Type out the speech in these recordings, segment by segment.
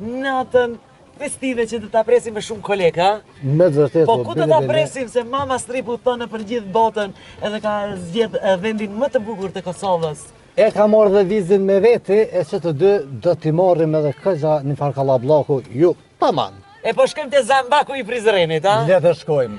Natën festive që do ta presim me shumë kolegë, a? Me të vërtetë. Po, po ku do ta presim se Mama Stripu thonë për gjithë botën edhe ka zgjedh vendin më të bukur të Kosovës. E ka marrë dhe Vizin me veti, e që të dy do t'i marrim edhe kësaj një farë kallaballëku, taman. E po shkojmë te zambaku i Prizrenit, a? Le të shkojmë.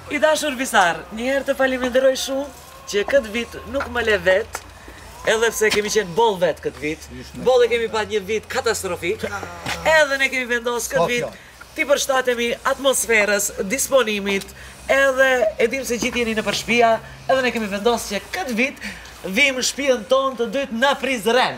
I dashur Visar, njëherë të falimenderoj shumë që këtë vit nuk më le vetë, edhe pse kemi qenë boll vetë këtë vit, boll e kemi pas një vit katastrofik, edhe ne kemi vendosë këtë vit t'i përshtatemi atmosferës, disponimit, edhe e dimë se gjithë jeni nëpër shpija, edhe ne kemi vendosë që këtë vit t'vijmë në shpijën tonë të dytë në Prizren!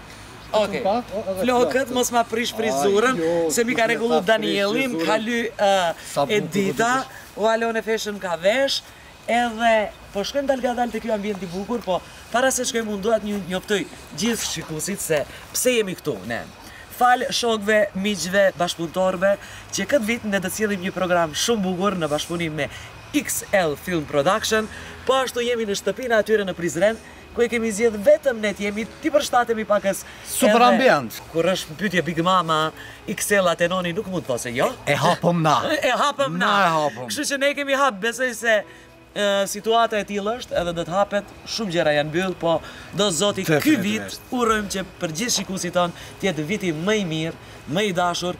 Ok, flokët mos ma prish frizurën se m'i ka rregullu Danieli, më ka ly Edita, po Alone Fashion më ka vesh, edhe po shkojmë dalë ngadalë te ky ambient i bukur, po para se të shkojmë unë dua t'ju njoftoj gjithë shikuesit se pse jemi këtu ne. Falë shokëve, miqve, bashkëpunëtorëve që këtë vit ne do të sjellim një program shumë bukur në bashkëpunim me XL Film Production, po ashtu jemi në shtëpinë e atyre në Prizren Ku e kemi zgjedh vetëm ne të jemi t'i përshtatemi pakës edhe kur është në pyetje Big Mama XL-a te noni nuk mund të thoshë jo e hapëm na e hapëm na kështu që ne kemi hap besoj se situata e tillë është edhe do të hapet shumë gjëra janë mbyll po do zoti ky vit urojmë që për gjithë shikuesit tonë të jetë viti më i mirë më i dashur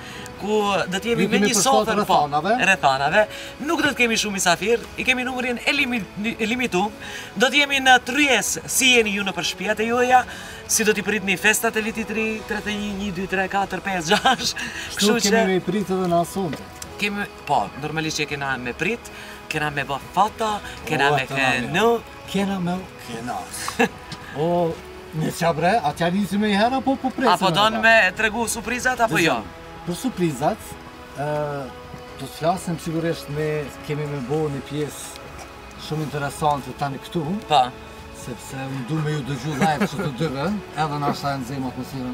ku do të jemi me një sofër po, rrethanave, nuk do të kemi shumë misafir, i kemi numrin e, e limitum, do të jemi në tryes si jeni ju nëpër shpijat e juja, si do t'i pritni festat e vitit t'ri, 31, 1, 2, 3, 4, 5, 6, kështu që... kemi me i prit edhe na sonte. Kemi, po, normalisht që kena me prit, kena me bo foto, kena me këndu, Kena me u knaq. O, njëqashtu bre, a t'ia nisim menjëherë, po po presin. Apo don me tregu surprizat, apo jo? Për surprizat, do të flasim sigurisht ne kemi me bo një pjesë shumë interesante tani këtu. Po. Sepse unë du me ju dëgju live që të dyve, edhe ndoshta e nxejmë atmosferën.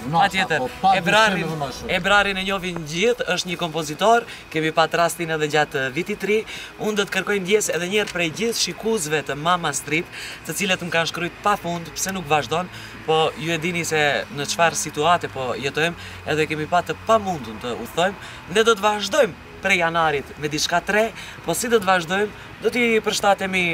Patjetër, Ebrarin, Ebrarin e njohin gjithë, është një kompozitor, kemi pat rastin edhe gjatë vitit t'ri. Unë do të kërkoj ndjesë edhe njëherë prej gjithë shikuesve të Mama Strip, të cilët më kanë shkrujt pa fund, pse nuk vazhdon, po ju e dini se në çfarë situate po jetojmë, edhe kemi pat të pamundun t'ju thojmë, ne do të vazhdojmë prej janarit me diçka t're, po si do të vazhdojmë, do t'i përshtatemi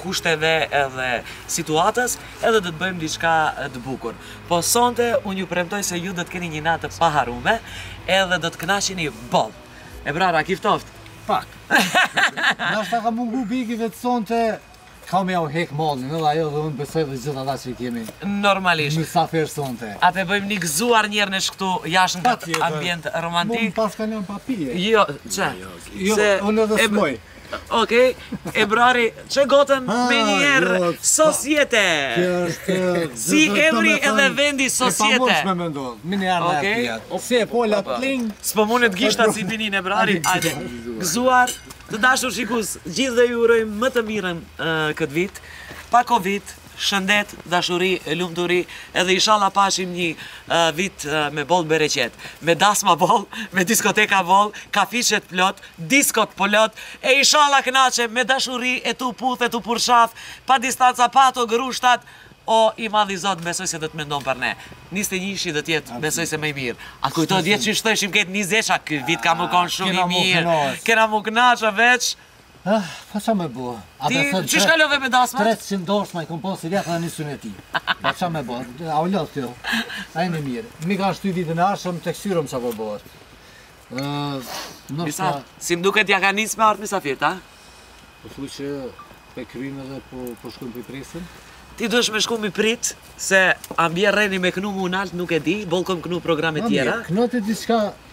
kushteve edhe situatës edhe do të bëjmë diçka të bukur. Po sonte unë ju premtoj se ju do të keni një natë të paharrume edhe do të kënaqeni boll. E bre a ki ftoft. Pak. Noshta ka mungu Bigi vetë sonte Ka me ja u hek mallin edhe ajo dhe unë besoj dhe gjithë ata që i kemi Normalisht mysafir sonte A pe bëjmë një gëzuar njëherë veç këtu jashtë në ambient romantik Më pas kam nejt pa pi Jo, që? Jo, jo, jo, unë edhe s'muj Okej, e bravo, çoje gotën ah, menjëherë, jo, sosjete! Kjo është... Si emri edhe vendi sosjete! E pamundshme me ndonë, menjëherë dhe pjetë. O fje, po, la pling... S'po munden gishta si bini në ebrari, ajde, gëzuar, të dashur shikus, gjithve ju urojmë më të mirën këtë vit, pa Covid, Shëndet, dashuri, lumturi edhe ishalla pashim nji vit me boll bereqet. Me dasma boll, me diskoteka boll, kafishet plot, diskot plot e ishalla kënaqem me dashuri e tu puth e tu u përqaf pa distanca pa ato grushtat o i madhi zot besoj se do të mendon për ne. Njëzet e njëshi do të jet besoj se më i mir. A kujtohet vjet qysh thojshim ket njëzetsha ky vit ka me kon shum i mir kena mu knaq veq Ah, po ça me bo? Ti, që shkallove me dasmat? Treqind dasma i kom pasë, vjet dhe një sen e di. Po ça me bo? A u lodhë kjo? A jena mirë. Mi ka shty vitin e ardhshëm, të kqyrim ça po bohet. Nërsa... Si më duket ja kan nisë me ardhë misafirtë, a? Po thu që pe krym edhe po, po shkojm po i presim? Ti duhesh me shku mi prit, se ambje reni me knu mu nalt nuk e di, boll kom knu programet tjera. Ambje, knu ti diçka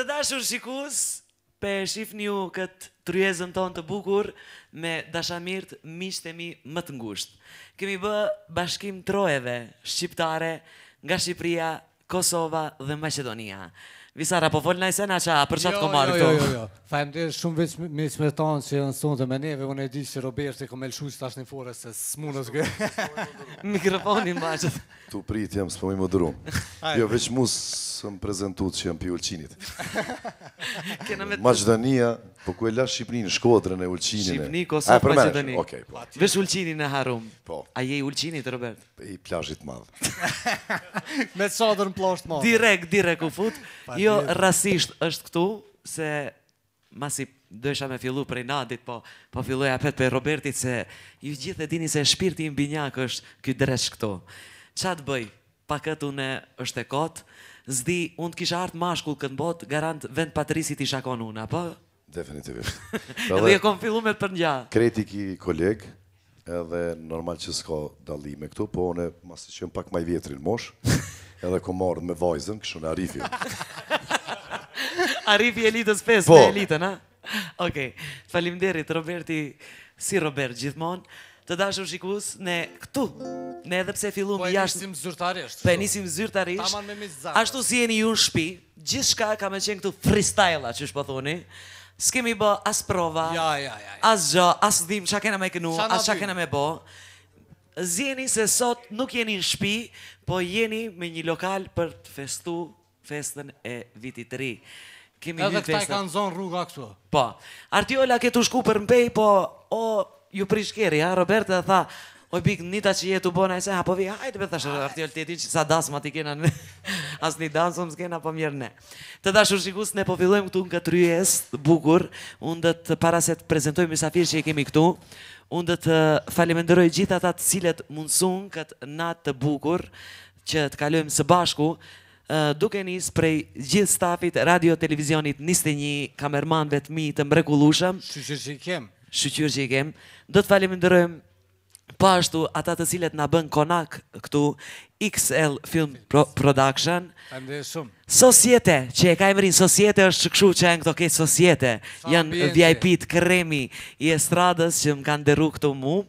Të dashur shikus, pe shifni këtë tryezën ton të bukur me dashamirt miqt e mi më të ngusht. Kemi bë bashkim trojeve shqiptare nga Shqipëria Kosova dhe Maqedonia. Visar, a po fol naj sen a ça, për qat kom marrë këtu? Jo, jo, jo, jo. Faleminderit shumë veç me që me tanë që janë sonte me neve, unë e di që Roberti ka me lëshu qëtash një fore se s'mun ësht gjë. Mikrofonin ma që të... Tu prit jam, s'po, mos m'u dro. Jo, veç mos më prezento që jam pi Ulqinit. Maqedonia, po ku e la Shqipni në Shkodrën e Ulqinin e... Shqipni, Kosovë, Maqedonia. Okej, po. Veç Ulqinin e harum. Po. A je i Ulqinit, Roberti? i plazhit madh. Me çadër në plazh të madh. Direkt, direkt u fut. Jo rastësisht është këtu se masi deshta me fillu prej Nadit, po po filloj apet prej Robertit se ju gjithë e dini se shpirti binjak është ky dreq këtu. Ça të bëj? Pa këtë unë është e kot. Zdi, unë të kisha ardh mashkull këtë botë, garant vend pa t'risit isha kon unë, apo? Definitivisht. Dhe e kom fillu me të përngja. Krejt i ki kolegë, edhe normal që s'ka dalime këtu, po unë masi që jam pak ma i vjetri n'moshë, edhe kom marrë me vajzën, kështu në Arifi. Arifi elitës 5 po. me elitën, ha? Okej, faleminderit, Roberti, si Robert gjithmonë, të dashur shikues ne këtu, ne edhe pse fillum jashtë... Po e nisim zyrtarisht. Po e nisim zyrtarisht. Ashtu si jeni ju në shpi, Gjithçka ka me qenë këtu freestyle-a, qysh po thoni. S'kemi bë as prova, Ja, ja, ja. ja. as gjë, as dim çka kena me kënu, Qa na as çka vim? kena me bë. Zeni se sot nuk jeni në shpi, po jeni në një lokal për të festu festën e vitit të ri. Kemi Edhe hyrë këta i festën. kanë zonë rruga këtu. Po. Artiola ke tu shku për mbej, po o Ju prish kerri ha Robert edhe tha Oj big nita që jetu bona e se ha po vi hajt be thash Artiola te ti që sa dasma t'i kena ne as një dans unë s'kena po mirë ne të dashur shikues ne po fillojmë këtu në këtë tryezë të bukur unë do të para se të prezentoj mysafirët që i kemi këtu unë do të falënderoj gjithë ata të cilët mundësuan këtë natë të bukur që të kalojmë së bashku duke nisë prej gjithë stafit Radio Televizionit njëzet e një, kamermanëve të mi të mrekullueshëm, Shyqyr që i kem. shyqyr që i kem, do të faleminderojmë po ashtu ata të cilët na bënë konak këtu, XL Film Pro- Production, Faleminderit shumë. Societe, që e ka emrin Societe është që kështu që janë këto këto Societe, janë ambienti. VIP-t kremi i estradës që më kanë nderru këtu mu.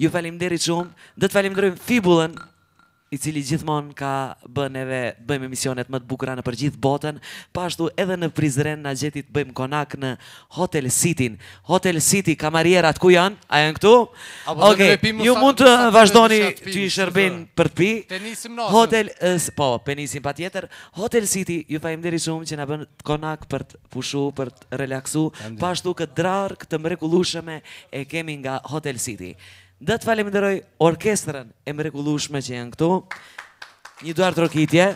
Ju faleminderit shumë. Do të faleminderojmë Fibulën i cili gjithmonë na ka bë neve të bëjmë emisionet më të bukura nëpër gjithë botën, po ashtu edhe në Prizren na gjeti të bëjmë konak në Hotel City-n. Hotel City, kamarierat ku janë? A janë këtu? Ok, ju mund të vazhdoni t'i shërbeni për të pi. Ta nisim natën. Hotel, po, po e nisim patjetër. Hotel City, ju faleminderit shumë që na bën konak për të pushu, për të relaksu. Po ashtu këtë darkë të mrekullueshme e kemi nga Hotel City. Do të faleminderoj orkestrën e mrekullueshme që janë këtu. Një duartrokitje.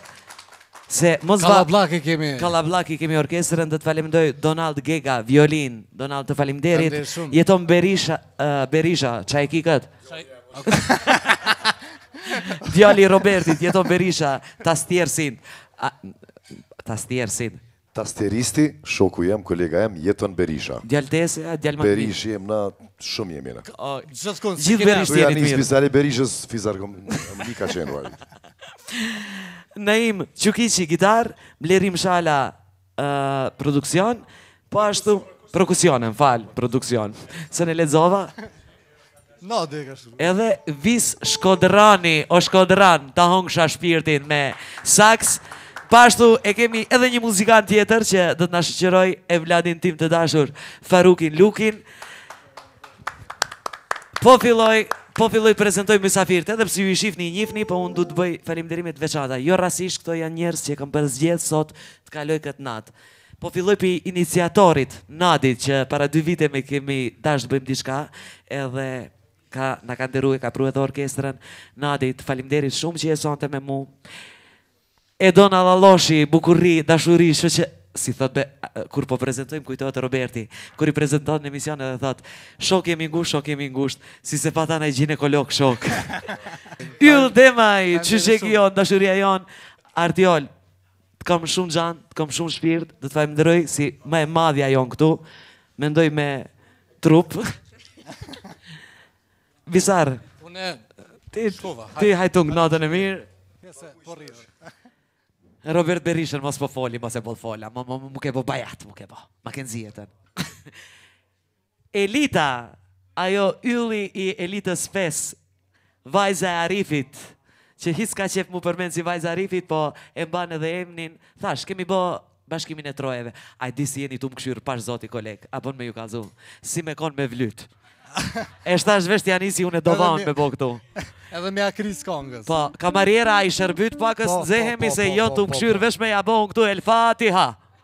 Se mos va Kallaballëk e kemi. Kallaballëk e kemi orkestrën, do të faleminderoj Donald Gega, violinë. Donald të faleminderit. Jeton Berisha, uh, Berisha, çka e ki kët. Djali i Robertit, Jeton Berisha, tastierist. Tastierist. Tastieristi, shoku jem, kolega jem, Jeton Berisha. Djalë tese, a djalë më të mirë. Berishë jem na, shumë jemi na. Gjithkund si kemi ardhur. Gjithë Berishë jeni të mirë. Këtu janë me Sali Berishës, Fis e kom, mi ka qenë uaj. Naim Çukiqi, gitarë, Blerim Shala, produksion, po ashtu, perkusione, më fal, produksion, se ne lexova. Na dhe ka shkruar. Edhe Ervis Shkodrani, o Shkodran, ta hongsha shpirtin me saks. Po ashtu e kemi edhe një muzikant tjetër që do të na shoqëroje, vllain tim të dashur, Farukin Llukin. Po filloj, po filloj të prezantoj mysafirët, edhe pse ju i shifni i njifni, po unë du të bëj falënderime të veçanta. Jo rastësisht këto janë njerëz që kam përzgjedh sot të kaloj këtë natë. Po filloj pi iniciatorit, Nadit, që para dy viteve e kemi dash të bëjmë diçka, edhe ka, na ka nderu e ka pru edhe orkestrën, Nadit, faleminderit shumë që je sonte me mu. Edona Llalloshi, bukuri, dashuri, shë që, si thot be, kur po prezentoj m'u kujtojt Roberti, kur i prezentojke në emision edhe thot, shok jemi ngusht, shok jemi ngusht, sikur e pata një gjinekolog shok. Yll Demaj, që qeshki jonë, dashuria jonë, Artiola, Të kam shumë xhan, të kam shumë shpirt, do të falenderoj si ma e madhja jonë këtu. Mendoj me trup. Visar. Unë t'i shkova. Ti hajt tung natën e mirë. Nëse po rrirë. Robert Berishën mos po foli, mos se po fola, më më më ke po bajat, më ke po. Ma ke nxjerrën. Elita, ajo ylli i Elitës 5, vajza e Arifit, që hiç s'ka qef m'u përmend si vajza e Arifit, po e mban edhe emnin, thash, kemi bo Bashkimin e Trojeve. A e di si jeni tu m'kqyr pash zoti koleg, a bon me ju kallzu, si me kon me vlyt. E thash veç t'ja nisi unë do vonë me bo këtu. Edhe me ja kris kongës. Po, kamariera a i shërbyt pakës, po, po, nxehemi po, se jon tu m'kqyr veç me ja bo unë këtu, El Fatiha.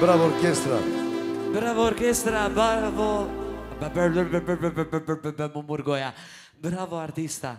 Bravo orkestra. Bravo orkestra, bravo. Bravo artista.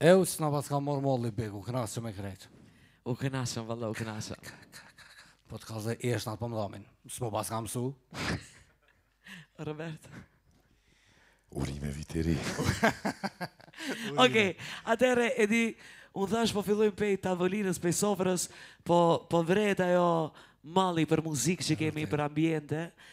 Eu ç'na paska marrë malli be, u kënaqëm me krejtë. U kënaqëm, valla, u kënaqëm. Po të kalë dhe i është nga po më dhamin, s'po paska mësu. Robert. Urime Viti i Ri. Okej, atëre, Edi, unë thash po fillojmë pej tavolinës, pej sofrës, po, po vrehet aj malli për muzikë që kemi për ambjente,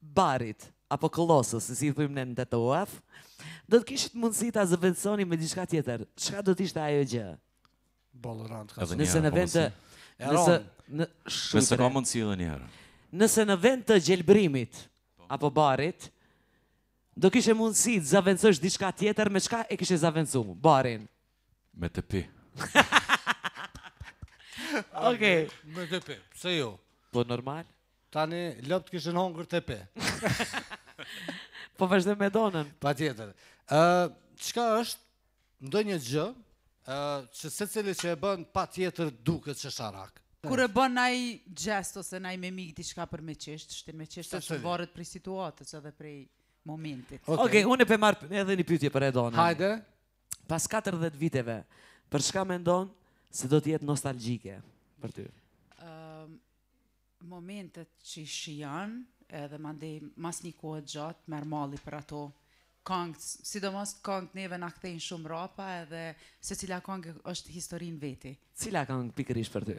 barit, apo këllosës, si i thujmë ne në Tetovë, do të kishit mundësi ta zëvendësoni me diçka tjetër, çka do të ishte ajo gjë? Boll e rëndë koka. Nëse në vend të... Nëse, në, nëse ka mundësi edhe njëherë. Nëse në vend të gjelbrimit, apo barit, do kishe mundësi të zavendësosh diçka tjetër, me çka e kishe zavendësu, barin? Me të pi. Okej. Me të pi, pse jo? Po normal. Tani lopët kishin hongër të pi. Po vazhdoj me Edonën. Patjetër. Çka është ndonjë gjë që secili qesh kur e bën patjetër duke qesh? Kur e bën naj gjest ose naj mimikë diçka për me qesh, shtin me qesh, ajo varet prej situatës edhe prej momentit. Okej, unë pe marr edhe një pytje për Edonën. Hajde. pas katërdhjetë viteve, për çka mendon se do të jetë nostalgjike për ty? Ëm momentet që i shijon, edhe mandej mas një kohe të gjatë të merr malli për ato këngë, sidomos këngët neve na kthejnë shumë mbrapa edhe secila këngë është histori në veti. Cila këngë pikërisht për ty?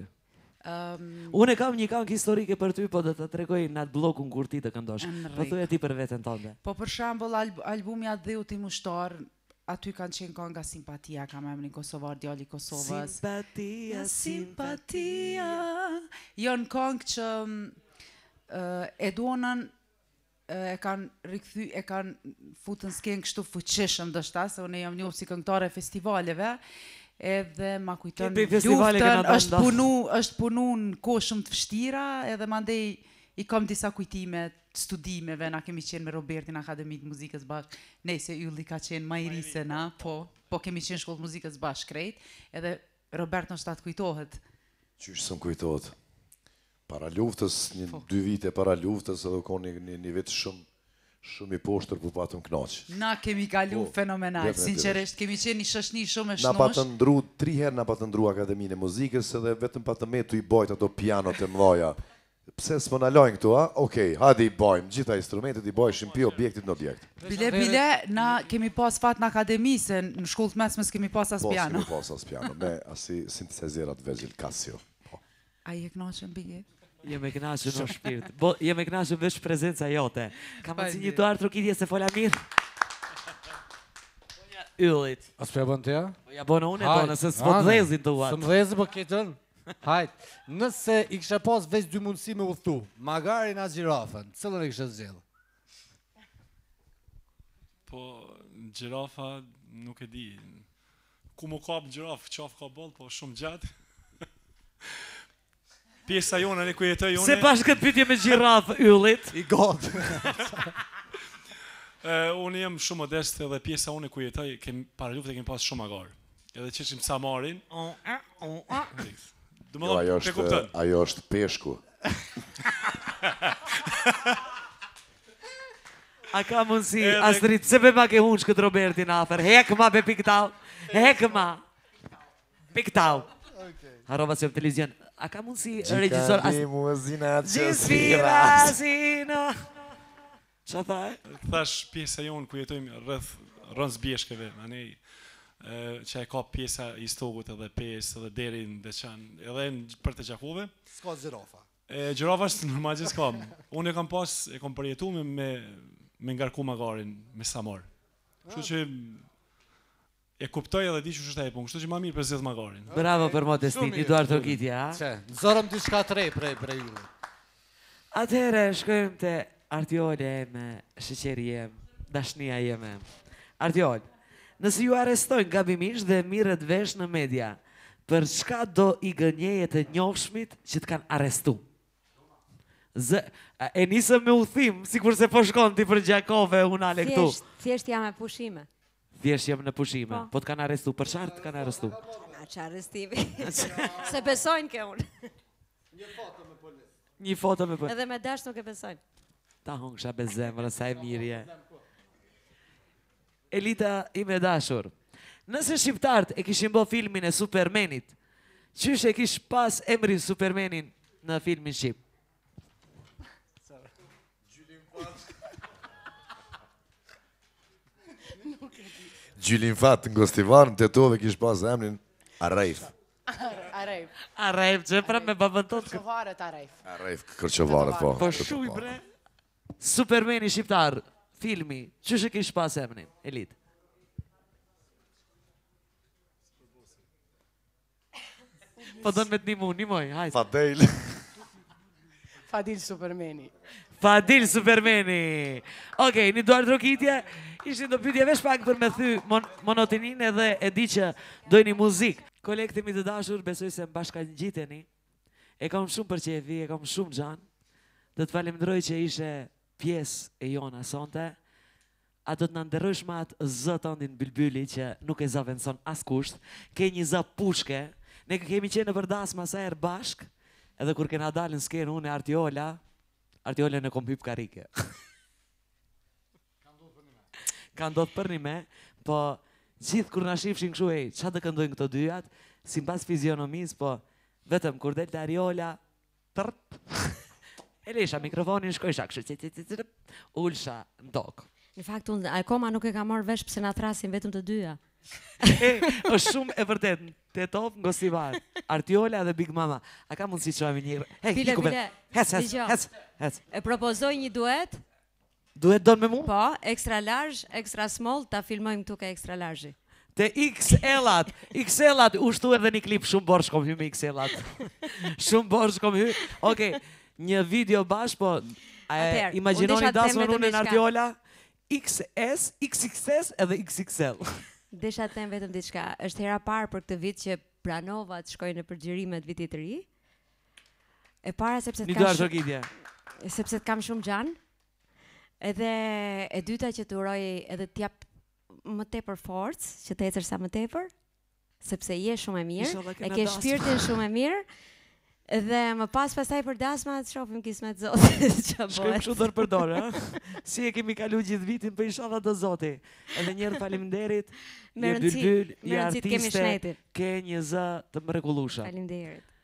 Ëm Unë kam një këngë historike për ty, po do ta tregoj në atë bllokun kur ti të këndosh. Në rregull. Po thuaj ti për veten tënde. Po për shembull al- albumi Atdheut ushtar, aty kanë qenë kanga Simpatia, Kam emrin Kosovar, djali i Kosovës. Simpatia, simpatia. Janë kangë që uh, edhe Edonën e kanë rikthy e kanë fut në skenë kështu fuqishëm ndoshta se unë jam njoh si këngëtare e festivaleve edhe ma kujton luftën është punu është punu në kohë shumë të vështira edhe mandej i kam disa kujtime studimeve na kemi qenë me Robertin n'Akademi të Muzikës bashkë nejse Ylli ka qenë ma i ri se na po po kemi qenë n'shkollë të muzikës bashkë krejt edhe Robert ndoshta të kujtohet Qysh s'më kujtohet para luftës po një dy vite para luftës edhe u konë një, një, një vit shumë shumë i poshtër për po patëm knaqë. Na kemi kalu po, fenomenal, sinqerisht, kemi qenë një shoqni shumë e shnoshë. Na patën ndrru tri herë, na patën ndrru Akademinë e Muzikës edhe vetë patëm met me i bajt ato pianot e mdhaja. Pse s'po na lajnë këtu a? Okej, hajde i bajmë gjitha instrumentet i bajshim pi objektit në objekt. Bile bile na kemi pas fat në akademi se në shkollë të mesme s'kemi pas as piano. Po s'kemi pas as piano me asi sintesajzera të vegjël Casio. Po. A je kënaqur Bigi? Jam e kënaqur në shpirt. Po jam e kënaqur veç prezenca jote. A ka mundsi një duartrokitje se fola mirë. Yllit. A s'po e bën ti a? Po ja bëj unë, po nëse s'po të dhembin duart. S'më dhembin po këtë. Hajt, nëse i kisha pas veç dy mundësi me udhëtu, magarin a gjirafën, cillën e kisha zgjedhë? Po, gjirafa nuk e di. Ku m'u kap gjirafën, qafë ka boll, po shumë gjatë. Pjesa jonë, ku jetoj unë... S'e pash këtë pytje me gjirafë, Yllit? O God. Unë jam shumë modest dhe pjesa unë ku jetoj, para lufte kemi pas shumë magarë. Edhe ja qitshim samarin. Do më jo, të kuptoj. Ajo është peshku. A ka mundësi, Astrit, se be ma ke ngjit këtë Robertin afër, hekë ma be piktau, hekë ma, piktau. Harrova se televizion, a ka mundësi regjizor... Gjika di mu zina që sfira. Gjika di mu zina që sfira. Çka the? Thash pjesa jonë ku jetojmë rreth rrânzës bjeshkëve, ani që e ka pjesa e Istogut edhe Pejës edhe deri në Deçan, edhe nëpër të Gjakovës. S'ka gjirafa. E, gjirafa është normal që s'ka. Unë e kam pas, e kam përjetu me, me, me ngarku magarin, me samar. Kështu ah. që E kuptoj edhe di qysh është ajo punë, kështu që ma mirë përzgjedh magarin. Bravo për modestinë, një duartrokitje, a? Çe, nxorëm diçka të re prej prej yllit. Atëherë shkojmë te Artiola ime, sheqeri jem, dashnia jeme. Artiol, nëse ju arrestojnë gabimisht dhe mirret vesh në media, për çka do i gënjeje të njohshmit që të kanë arrestu? E nisëm me udhëtim, sikurse po shkon ti për Gjakovë, unë ala këtu. Thjesht, thjesht jam në pushime. Thjesht jam në pushime. Po të kanë arrestu, për çfarë të kanë arrestu? Na që arrestimi. S'e besojnë ke unë. Një foto me polic. Një foto me polic. Edhe me dash nuk e besojnë. Ta hongsha be zemrë, sa e mirë je. Elita ime e dashur. Nëse shqiptarët e kishin bo filmin e Supermenit, qysh e kish pas emrin Supermeni në filmin shqip? Çfarë? Gjylin fat. Nuk e di. Gjylin fat në Gostivar, në Tetovë kish pas emrin Arrejf. Arrejf. Arrejf, qe pra me babën tat kërçovarët, Arrejf. Arrejf, kërçovarët, po. Po shuj, bre. Supermeni shqiptar, filmi, qysh e kish pas emrin, Elit? Po don me të nimu, nimoj, hajt. Fadil. Fadil Supermeni. Fadil Supermeni. Okej, një duartrokitje. Ishin do pytje veç pak për me thy monotinin edhe e di që dojni muzik. Kolegët e mi të dashur, besoj se më bashkangjiteni. E kam shumë për qefi, e kam shumë xhan. Do të falënderoj që ishe pjesë e jona sonte. A do të na nderosh me atë zë tondin bylbyli që nuk e zavendëson askush, ke një za pushke, ne kemi qenë nëpër dasma sa herë bashkë, edhe kur kena dalë në skenë unë e Artiola, Artiolën e kom hyp karrige. Ka ndodhë përnime, po gjithë kur na shifshin kështu ej, çfarë do këndojnë këto dyjat, simbas fizionomisë, po vetëm kur delte Ariola, Tërt. E lëshojsha mikrofonin shkojsha kështu. Ulsha në tokë. Në fakt unë akoma nuk e kam marrë vesh pse na thrrasin vetëm të dyja. Është shumë e vërtet. Tetovë, Gostivar. Artiola edhe Big Mama. A ka mundësi të shohim një? Hej, bile, bile. Hec, hec, hec, hec. E propozoj një duet. Duet don me mu? Po, extra large, extra small, ta filmojmë këtu ke extra large. Te XL-at, XL-at, u shtu edhe një klip shumë borxh kom hy me XL-at. Shumë borxh kom hy. Okej, okay, një video bashkë, po, a e imaginoni dasmën unë e Artiola? XS, XXS edhe XXL. Desha të them vetëm diçka, është hera e parë për këtë vit që pranova të shkoj në për xhirimet e vitit të ri, E para sepse të kam shumë... Sepse të kam shumë xhan. Edhe e dyta që të uroj edhe të jap më tepër forcë, që të ecësh sa më tepër, sepse je shumë e mirë, e ke shpirtin shumë të mirë. Edhe më pas pastaj për dasma të shofim kismet zotit që bëhet. Shkojmë kështu dorë për dorë, ha? Si e kemi kalu gjithë vitin po inshallah do zoti. Edhe një herë faleminderit, një bylbyl, një artiste, ke një zë të mrekullueshëm. Faleminderit.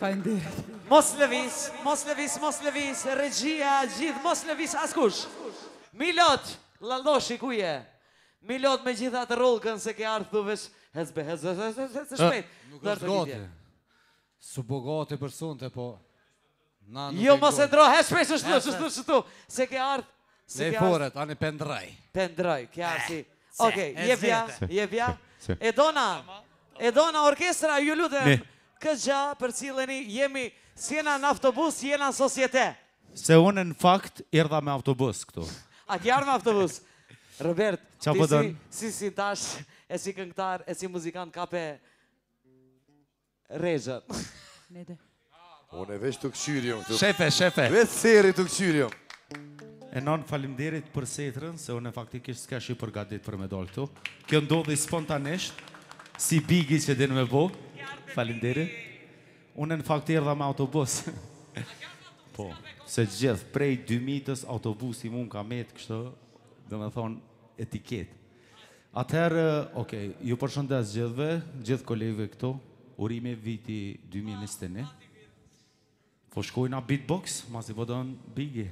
Faleminderit. Mos lëviz, mos lëviz, mos lëviz, regjia gjithë, mos lëviz askush. Milot, lalloshi ku je? Milot me gjithë atë rrugën se ke ardhë këtu veç hezbe, hezbe, hezbe, hezbe, hezbe, shpejt. Nuk është gati. Su po gati për sonte, po... Jo mos e ndrro, hec bre, qështu, qështu, qështu, se ke ardh, se ke ardh. Se i fortë, anë pendroj. Pendroj, ke ardh si. Okej, je vja, je vja. Edona, Edona orkestra, ju lutem, këtë gja për cilëni, jemi, si jena në autobus, si jena në shoqni. Se unë në fakt, erdha me autobus këtu. A ke ardhë me autobus? Robert, ti po si, si, si tash, e si këngtar, e si muzikant kape, Reza. Nede. Unë veç të këqyrë jom këtu. Shefe, shefe. Veç seri të këqyrë jom. Edon, faleminderit për setrën, se unë faktikisht s'kesh i përgatit për me dalë këtu. Kjo ndodhi spontanisht, si bigi që din me bo. Faleminderit. Unë në fakt erdha me autobus. Po, se gjithë, prej dymijtës autobusi mu m'ka metë kështu, domethonë, etiket. Atëherë, ok, ju përshëndes të gjithëve, gjithë kolegëve këtu. Urime viti 2021. Po shkojna beatbox, masi po don bigi.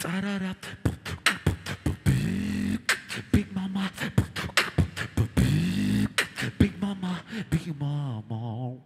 Tararat,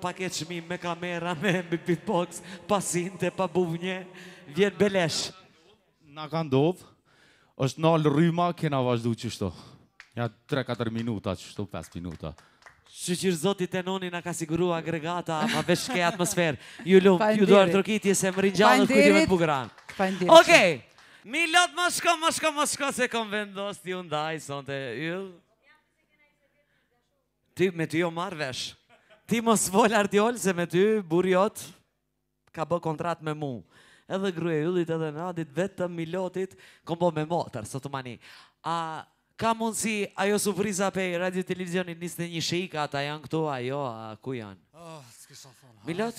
Pa ketë çmim me kamera me beatbox, pa sinte, pa bubnje, vjen belesh. Na ka ndodhë, është nalë rryma, kena vazhdu qështu. Nja 3-4 minuta qështu, 5 minuta. Shyqyr zotit Enoni na ka siguru agregat, mbajshe atmosferë. Ju lumshin duart, duartrokitje, se më ringjallët kujtime të bukura. Faleminderit. Okej, Milot më shko, më shko, më shko, se kom vendos t'ju ndaj, sonte, Yll. Ty me ty jom marrë vesh. Ti mos fol Artjola se me ty burri jot ka bo kontrat me mu. Edhe grues Yllit edhe Naidit vetëm Milotit kom bo me motër sot, mani. A ka mundësi ajo surpriza prej radio televizionit 21 çika ata janë këtu ajo a ku janë? Oh, Milot?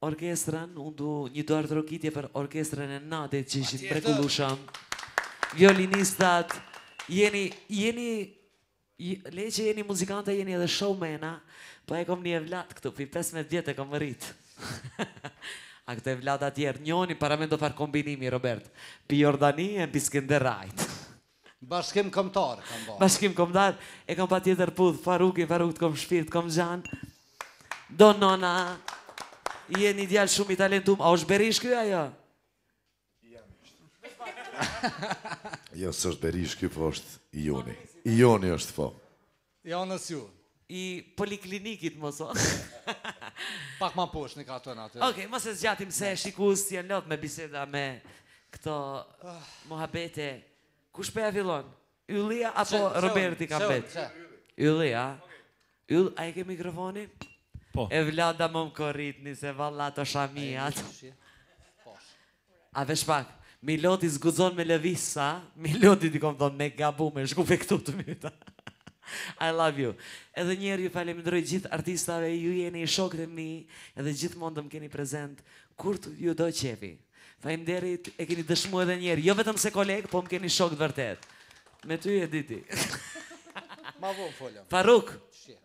orkestrën unë du një duartrokitje për orkestrën e natës që ishin të mrekullushëm violinistat jeni jeni le që jeni muzikante jeni edhe showmena po e kom një evlat këtu pi 15 vjet e kom rrit a këtë evlat a e njoni para me do far kombinimi Robert pi Jordani e pi Skenderajt Bashkim Kombëtar kam bërë. Bashkim Kombëtar e kam patjetër puth Farukin, Faruk të kom shpirt, kom xhan. Do nona. Je një djalë shumë i talentum. A është Berish ky ajo? Jo, s'është Berish ky, po është Ioni. Ioni është, po. Ioni është, ju. I poliklinikit mos o. Pak ma poshtë në katën aty. Okej, mos e zgjatim se shikusit janë lodh me biseda me këto muhabete. Kush po ja fillon? Ylli apo Roberti ka mbet? Ylli, a? Yll, a e ke mikrofonin? Po. E vlada më më korritni se valla ato shamijat. Po. A veç pak, Miloti s'guxon me lëviz sa, Miloti ti kom thonë me gabu me shku pe këtu të myta. I love you. Edhe një herë ju faleminderoj gjithë artistave, ju jeni shokët e mi dhe gjithmonë do më keni prezent kur t'ju do qefi. Faleminderit, e keni dëshmuar edhe një herë, jo vetëm si kolegë, po më keni shokë të vërtetë. Me ty e di ti. Ma vonë folëm. Faruk. Shje.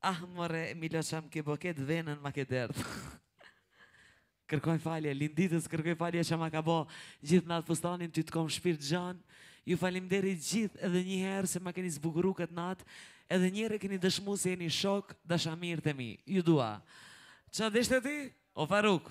Ah more Milo ça m'ke bo këtë venën ma ke derdh. Kërkoj falje, Linditës kërkoj falje që ma ka bo gjithë natë fustanin ty të kom shpirt xhan. Ju faliminderi gjithë edhe një herë se ma keni zbukuru këtë natë, edhe një herë e keni dëshmu se jeni shok dashamirë të mi. Ju dua. Ça deshte ti? O Faruk.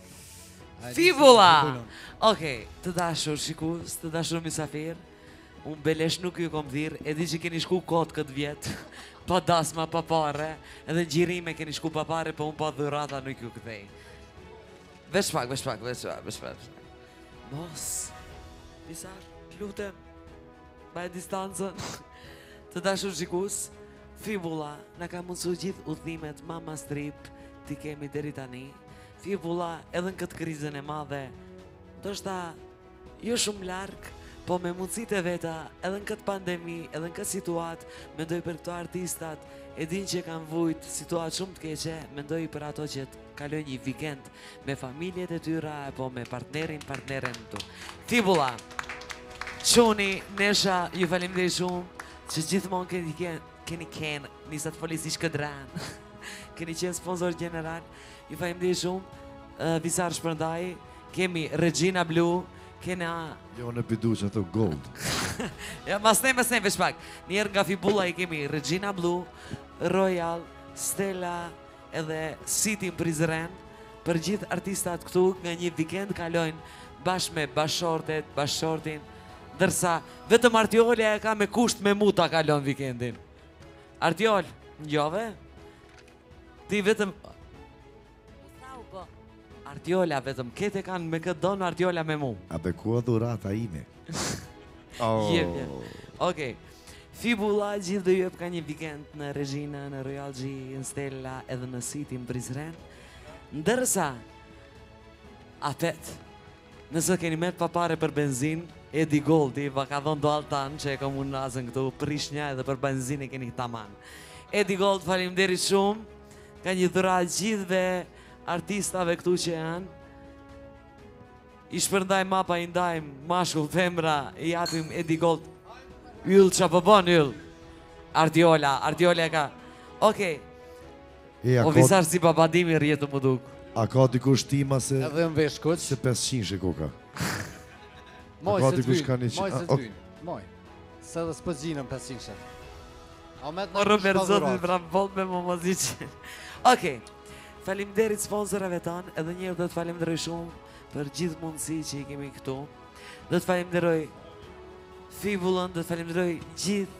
Fibula! Oke, të dashur shikus, të dashur misafir, unë belesh nuk ju kom thirr, e di që keni shku kot këtë vjet, pa dasma, pa pare, edhe në xhirime keni shku pa pare, po unë pa dhurata nuk ju kthej. Veç pak, veç pak, veç pak, veç pak. Mos, nisa, lutem, mbaj distancën, të dashur shikus, Fibula na ka mundësu gjithë udhëtimet, me Mama's Trip, që i kemi deri tani, Fibula edhe në këtë krizën e madhe, ndoshta jo shumë larg, po me mundësit e veta, edhe në këtë pandemi, edhe në këtë situatë, mendoi për këto artistat, e din që kanë vujt situatë shumë të keqe, mendoi për ato që të kalojnë një vikend me familjet e tyra, apo me partnerin, partneren e tyre. Fibula, Shoni, Nesha, ju faliminderit shumë, që gjithmon keni kenë, keni kenë, nisa t'foli si shkodranë, keni qenë sponsor gjeneral, Ju faleminderit shumë. Uh, Visar shpërndaj, kemi Regina Blue, kena... Jo në Fibulla edhe Gold. ja, masnej, masnej, veç pak. Njëherë nga Fibulla i kemi Regina Blue, Royal, Stella, edhe City n'Prizren. Për gjithë artistat këtu, nga një weekend kalojnë bashkë me bashkëshortet, bashkëshortin, ndërsa vetëm Artiolja e ka me kusht me mu ta kalon weekendin. Artiola, ngove? Ti vetëm Artiola vetëm këtë kanë me këtë don Artiola me mu. A be ku dhurata ime. Oh. Jepja. Okej. Fibula gjithve ju jep ka një vikend në Regina, në Royal G, në Stella edhe në City në Prizren. Ndërsa, apet, Nëse keni met pa pare, për benzin, Edi Goldi, jav ka dhon do alltan që e kom unë nazën këtu, prishnja edhe për benzin e keni taman. Edi Gold, faleminderit shumë, ka një dhuratë gjithve artistave këtu që janë. I shpërndajmë, pa, i ndajmë, mashkull, femra, i japim Edi Gold. Yll, çka po bon, yll? Artiola, Artiola e ka. Okej, O Visar si babadimi rjetë m'u duk A ka dikush tima se Edhe n'u vesh kuq Se 500 shë koka Moj se të vynë Moj se të vynë Moj Se dhe s'pë gjinën 500 shë A met nokush pa dhuratë Më rëmë bolt me më më zi që Oke Faleminderit sponsorave tanë Edhe njëherë do të falënderoj shumë Për gjithë mundësitë që i kemi këtu Do të falënderoj Fibullën Do të falënderoj gjithë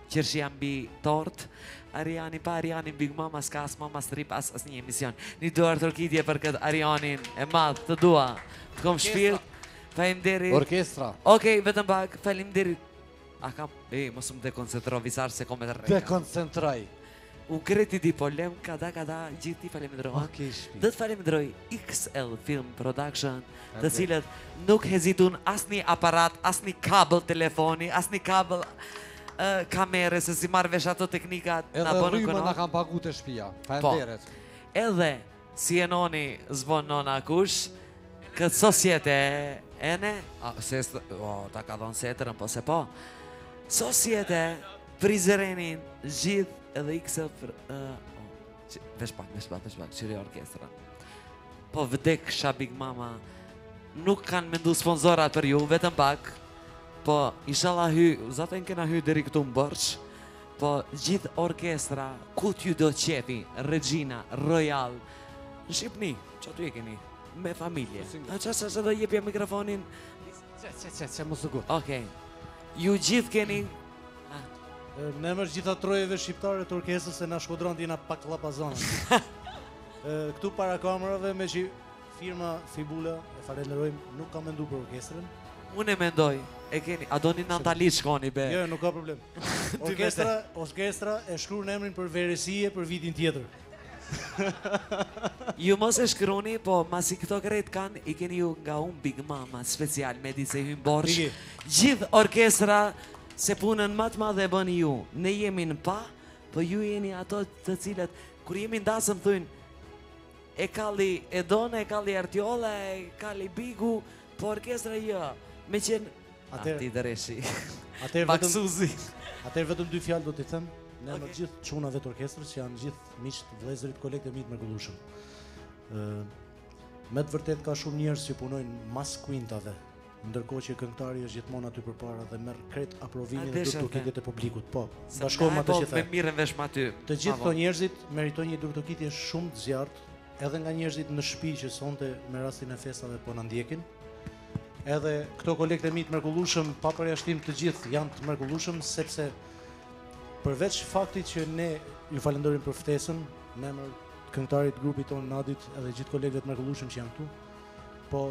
Qershia mbi tortë, Ariani pa Arianin Big Mama s'ka as Mama Strip as asnjë emision. Një duartrokitje për këtë Arianin e madh të dua. Të kom shpirt. Faleminderit. Orkestra. Okej, vetëm pak. Faleminderit. A kam, e, mos më dekoncentro, Visar se kom me të rreh. Dekoncentroj. U gre ti di po le m'kadal-kadal gjithë t'i falënderoj okay, Do të falënderoj XL Film Production Të cilët nuk hezitun asni aparat, asni kabel telefoni, asni kabel uh, kamere Se s'i marr vesh ato teknikat Edhe rrimë në kam pagu te shpia Faleminderit po, Edhe Si Jenoni s'bon nona kush Këtë sos jetë e ene A se o, ta ka dhonë setrën po se po Sos jetë e Prizrenin gjith edhe i kësë fr, uh, Veç pak, veç pak, veç pak, kqyre orkestra Po vdeksha Big Mama Nuk kanë mendu sponsorat për ju, vetëm pak Po, ishalla hy, zaten kena hy deri këtu në borxh Po gjith orkestra ku t'ju do qefi Regjina Royal Në Shqipni që aty e keni Me familje A që që që do jepja mikrofonin Që që që që mos u gut Okej Ju gjith keni Në emër gjitha trojeve shqiptare të orkestrës se na shkodron t'jena pak lapazon. Këtu para kamerave me që firma Fibula e falenderojmë nuk kam mendu për orkestrën. Unë e mendoj, e keni, a do n'Antali shkoni be? Jo, nuk ka problem. Orkestra, orkestra e shkruan emrin për verësie për vitin tjetër. Ju mos e shkroni, po masi këto krejt kanë, i keni ju nga unë Big Mama, special me ditë se hy n'borxh. Gjithë orkestra, se punën ma të madhe e bëni ju. Ne jemi në pa, po ju jeni ato të cilët, kur jemi n'dasëm, thujnë, e kalli Edona, e kalli Artiola, e kalli Bigu, po orkestra jo. me qenë Atër... Ati dëreshi. Atër vetëm... Pak Suzi. Atër vetëm dy fjalë do t'i them. Në okay. gjithë çunave të orkestrës që janë gjithë miqtë, vëllezërit, kolegët e mi të mrekullueshëm. Ë me të vërtetë ka shumë njerëz që punojnë mas kuintave, ndërkohë që këngëtari është gjithmonë aty përpara dhe merr krejt aprovimin dhe duartrokitjet e publikut. Po, bashkohem atë që the. Me mirën vesh me aty. Të gjithë këto njerëzit meritojnë një duartrokitje shumë të zjarrtë, edhe nga njerëzit në shtëpi që sonte me rastin e festave po na ndjekin. Edhe këto kolegët e mi të mrekullueshëm, pa përjashtim të gjithë janë të mrekullueshëm sepse përveç faktit që ne ju falenderojmë për ftesën, në emër të këngëtarit të grupit tonë Nadit edhe gjithë kolegëve të mrekullueshëm që janë këtu, po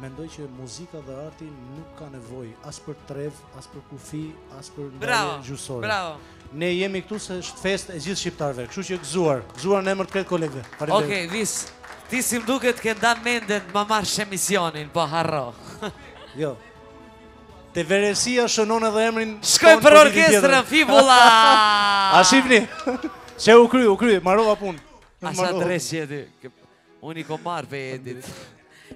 mendoj që muzika dhe arti nuk ka nevojë as për trevë, as për kufi, as për ndarje gjuhësore. Bravo. Ne jemi këtu se është festë e gjithë shqiptarëve, kështu që gëzuar, gëzuar në emër të krejt kolegëve. Faleminderit. Okej, Vis, ti si më duket ke ndan mendjen ma marrsh emisionin, po harro. Jo. Te veresia shënon edhe emrin tonë Shkoj për për vitin tjetër. orkestrën Fibula. A shifni? Se u kry, u kry, marova punë. Asa Marova. dresh je ti. Kë- Unë i kom marrë pe Edit.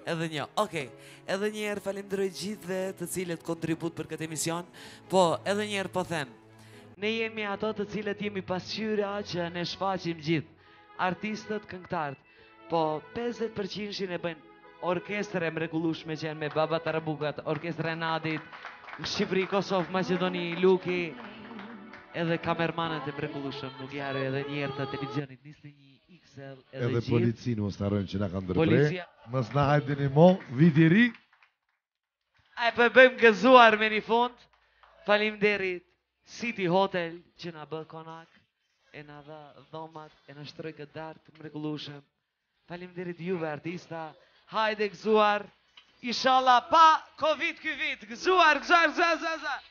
Edhe një, okej. Edhe një herë falenderoj gjithëve të cilët kontribuot për këtë emision. Po, edhe një herë po them, Ne jemi ato të cilët jemi pasqyra që ne shfaqim gjithë, artistët, këngëtarët. Po 50% e bëjnë orkestra e mrekullueshme që janë me Baba Tarabukat, Orkestra e Nadit, në Shqipëri, Kosovë, Maqedoni, Luki, edhe kamermanët e mrekullueshëm, nuk i harroj edhe një herë të televizionit 21 XL edhe, edhe gjithë. Edhe policinë mos ta harrojmë që na kanë ndërpre. Policia. Mos na hajdeni mo, viti ri. A po e bëjmë gëzuar me një fund. Faleminderit City Hotel që na bë konak e na dha dhomat e na shtroi këtë darkë të mrekullueshme. Faleminderit juve artista. Hajde gëzuar. Inshallah pa Covid ky vit. Gëzuar, gëzuar, gëzuar, gëzuar.